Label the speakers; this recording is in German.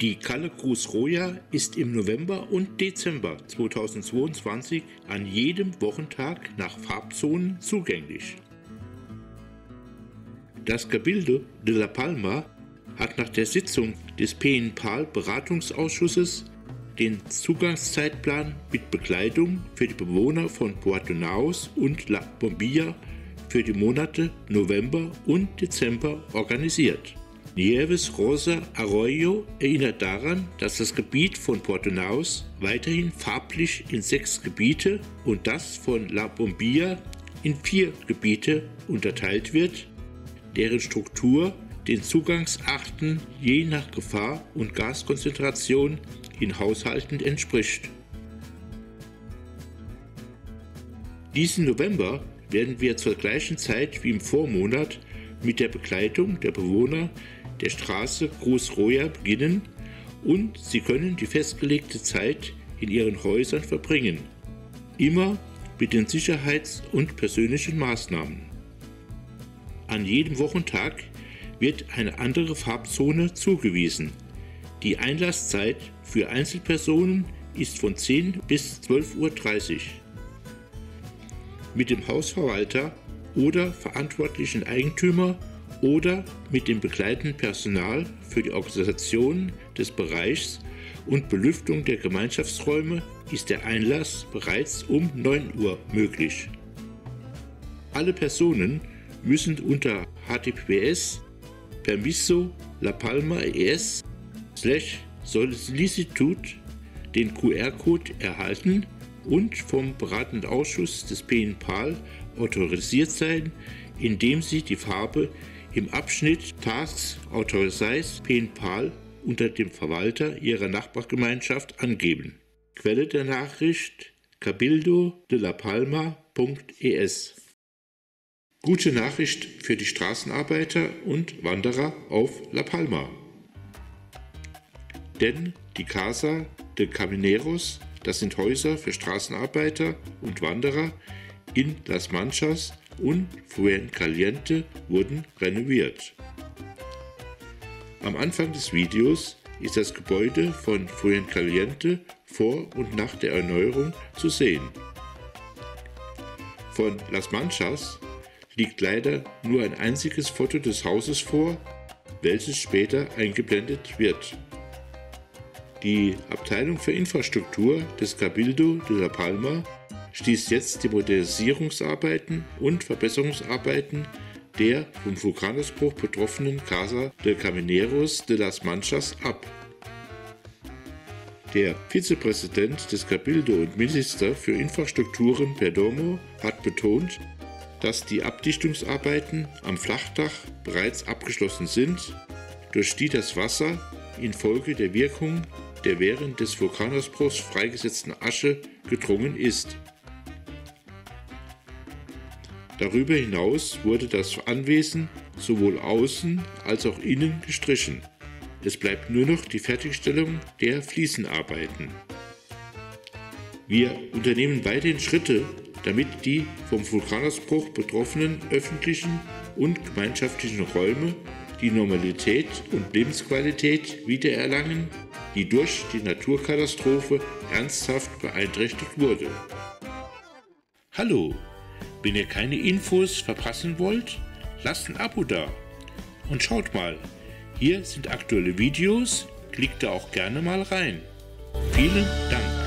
Speaker 1: Die Kalle Cruz Roya ist im November und Dezember 2022 an jedem Wochentag nach Farbzonen zugänglich. Das Cabildo de la Palma hat nach der Sitzung des PNPAL Beratungsausschusses den Zugangszeitplan mit Bekleidung für die Bewohner von Puerto Naos und La Bombilla für die Monate November und Dezember organisiert. Nieves Rosa Arroyo erinnert daran, dass das Gebiet von Puerto Naos weiterhin farblich in sechs Gebiete und das von La Bombilla in vier Gebiete unterteilt wird, deren Struktur den Zugangsarten je nach Gefahr und Gaskonzentration in Haushalten entspricht. Diesen November werden wir zur gleichen Zeit wie im Vormonat mit der Begleitung der Bewohner der Straße Groß Roya beginnen und Sie können die festgelegte Zeit in Ihren Häusern verbringen. Immer mit den Sicherheits- und persönlichen Maßnahmen. An jedem Wochentag wird eine andere Farbzone zugewiesen. Die Einlasszeit für Einzelpersonen ist von 10 bis 12.30 Uhr. Mit dem Hausverwalter oder verantwortlichen Eigentümer oder mit dem begleitenden Personal für die Organisation des Bereichs und Belüftung der Gemeinschaftsräume ist der Einlass bereits um 9 Uhr möglich. Alle Personen müssen unter https permiso la palma es slash solicitude den QR-Code erhalten und vom beratenden Ausschuss des PNPAL autorisiert sein, indem sie die Farbe im Abschnitt Tasks Authorize PNPAL unter dem Verwalter ihrer Nachbargemeinschaft angeben. Quelle der Nachricht cabildo de la Palma.es Gute Nachricht für die Straßenarbeiter und Wanderer auf La Palma. Denn die Casa de Camineros, das sind Häuser für Straßenarbeiter und Wanderer in Las Manchas und Fuencaliente wurden renoviert. Am Anfang des Videos ist das Gebäude von Fuencaliente vor und nach der Erneuerung zu sehen. Von Las Manchas liegt leider nur ein einziges Foto des Hauses vor, welches später eingeblendet wird. Die Abteilung für Infrastruktur des Cabildo de la Palma stieß jetzt die Modernisierungsarbeiten und Verbesserungsarbeiten der vom Vulkanausbruch betroffenen Casa de Camineros de las Manchas ab. Der Vizepräsident des Cabildo und Minister für Infrastrukturen Perdomo hat betont, dass die Abdichtungsarbeiten am Flachdach bereits abgeschlossen sind, durch die das Wasser infolge der Wirkung der während des Vulkanausbruchs freigesetzten Asche gedrungen ist. Darüber hinaus wurde das Anwesen sowohl außen als auch innen gestrichen. Es bleibt nur noch die Fertigstellung der Fliesenarbeiten. Wir unternehmen weiterhin Schritte, damit die vom Vulkanausbruch betroffenen öffentlichen und gemeinschaftlichen Räume die Normalität und Lebensqualität wiedererlangen, die durch die Naturkatastrophe ernsthaft beeinträchtigt wurde. Hallo, wenn ihr keine Infos verpassen wollt, lasst ein Abo da. Und schaut mal, hier sind aktuelle Videos, klickt da auch gerne mal rein. Vielen Dank.